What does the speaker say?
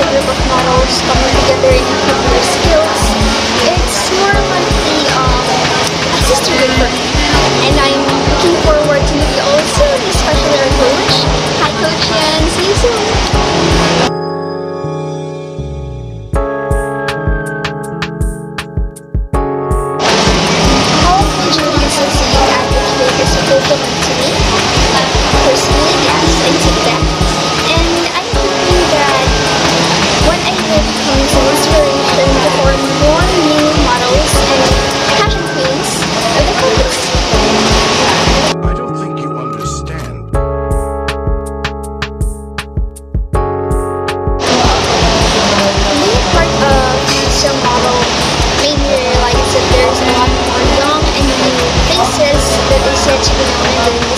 a group of models coming together in Thank you.